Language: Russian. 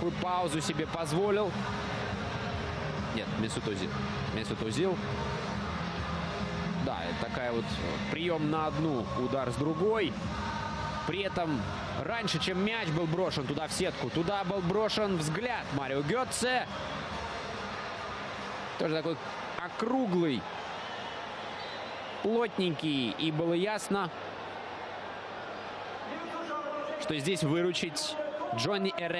такую паузу себе позволил. Нет, Месут Озил. Месут Озил. Да, это такая вот прием на одну, удар с другой. При этом раньше, чем мяч был брошен туда в сетку, туда был брошен взгляд Марио Гетце. Тоже такой округлый, плотненький. И было ясно, что здесь выручить Джонни Эрель.